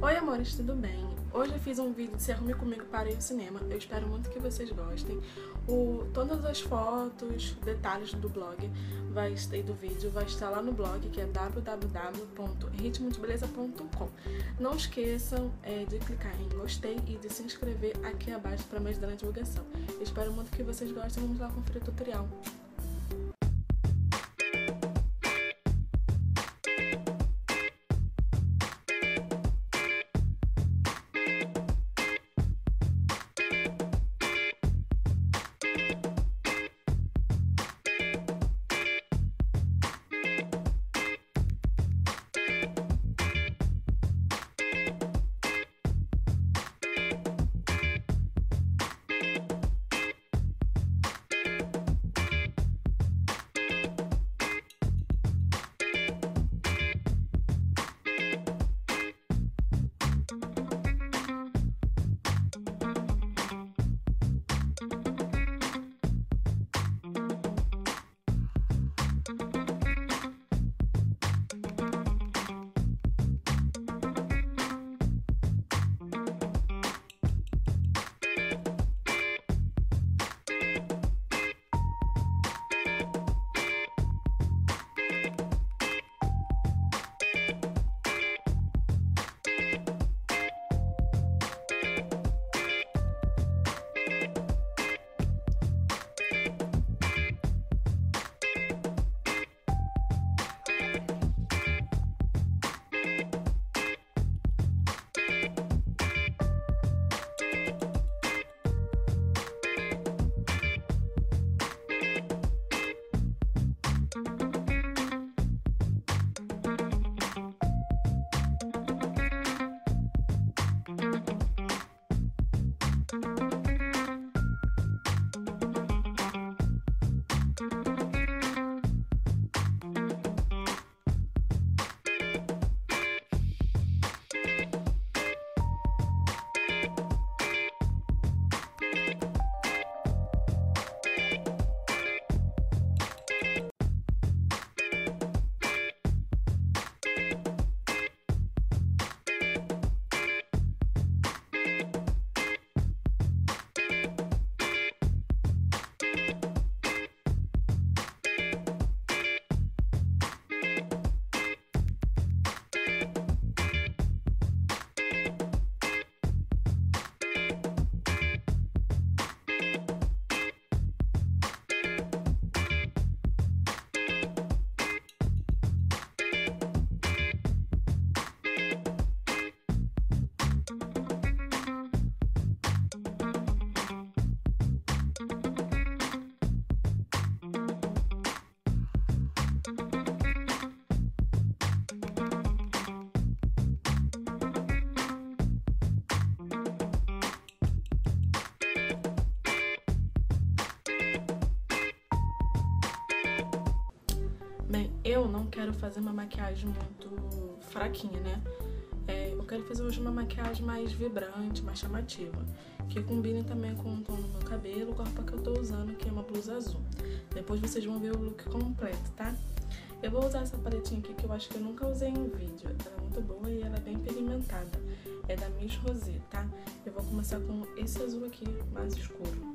Oi amores, tudo bem? Hoje eu fiz um vídeo de Se Arrume Comigo para ir ao cinema. Eu espero muito que vocês gostem. O, todas as fotos, detalhes do blog vai, e do vídeo vai estar lá no blog, que é www.ritmodebeleza.com. Não esqueçam é, de clicar em gostei e de se inscrever aqui abaixo para me ajudar na divulgação. Eu espero muito que vocês gostem. Vamos lá conferir o tutorial. Bem, eu não quero fazer uma maquiagem muito fraquinha, né? É, eu quero fazer hoje uma maquiagem mais vibrante, mais chamativa, que combine também com o tom do meu cabelo, a roupa que eu tô usando, que é uma blusa azul. Depois vocês vão ver o look completo, tá? Eu vou usar essa paletinha aqui que eu acho que eu nunca usei em vídeo. Ela é muito boa e ela é bem pigmentada. É da Miss Rosé, tá? Eu vou começar com esse azul aqui, mais escuro.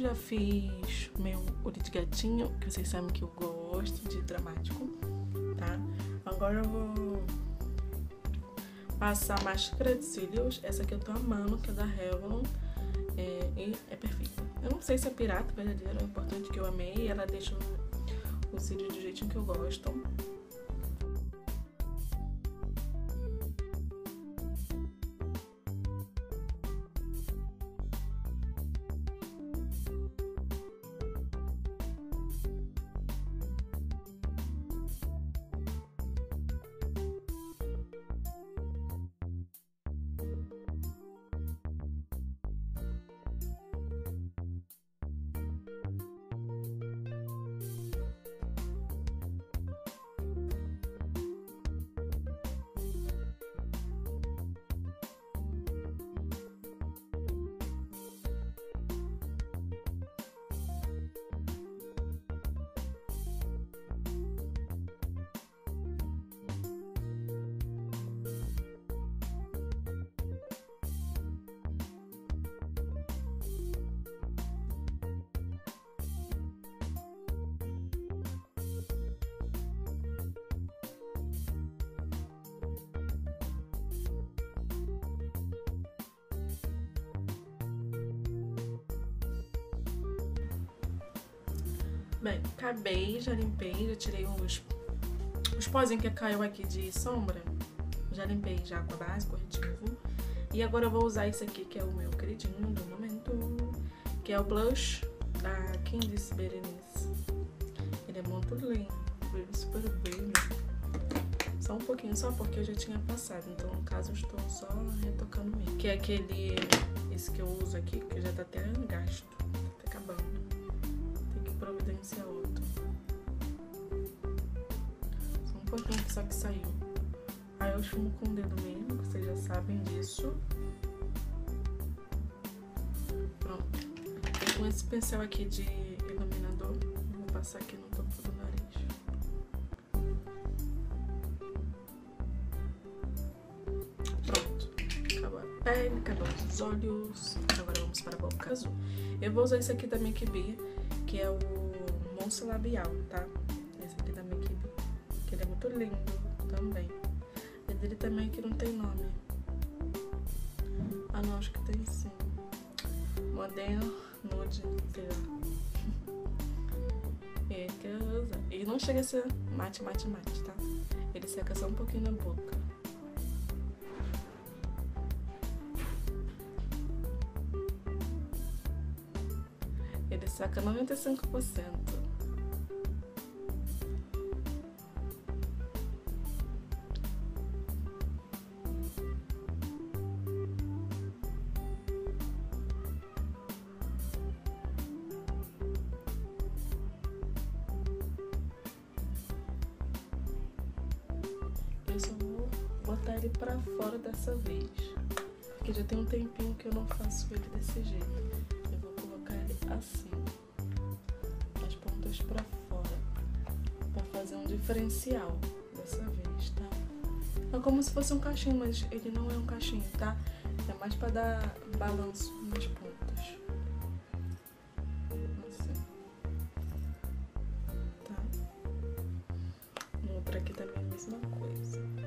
Já fiz meu olho de gatinho, que vocês sabem que eu gosto de dramático, tá? Agora eu vou passar máscara de cílios. Essa aqui eu tô amando, que é da Revlon. É, e é perfeita. Eu não sei se é pirata verdadeira, é importante que eu amei. Ela deixa o, o cílio do jeitinho que eu gosto. Bem, acabei, já limpei, já tirei os, os pozinhos que caiu aqui de sombra. Já limpei já com a base, corretivo. E agora eu vou usar esse aqui, que é o meu queridinho do momento, que é o blush da Candice Berenice. Ele é muito lindo, brilho super brilho. Só um pouquinho, só porque eu já tinha passado, então no caso eu estou só retocando mesmo. Que é aquele, esse que eu uso aqui, que já tá até gasto, providenciar outro. Só um pouquinho que só que saiu. Aí eu chumo com o dedo mesmo, que vocês já sabem disso. Pronto. Com esse pincel aqui de iluminador, vou passar aqui no topo do nariz. Pronto. Acabou a pele, acabou os olhos. Agora vamos para a boca azul. Eu vou usar esse aqui da Make Bia que é o Monstro Labial, tá? Esse aqui da minha equipe, que ele é muito lindo também. E dele também que não tem nome. Ah, não, acho que tem sim. Modelo Nude, sei lá. É, que usa. E não chega a ser mate, mate, mate, tá? Ele seca só um pouquinho na boca. saca 95%. Já tem um tempinho que eu não faço ele desse jeito assim, as pontas para fora, para fazer um diferencial dessa vez, tá? É como se fosse um cachinho, mas ele não é um cachinho, tá? É mais para dar balanço nas pontas. Assim. Tá? No outro aqui também é a mesma coisa.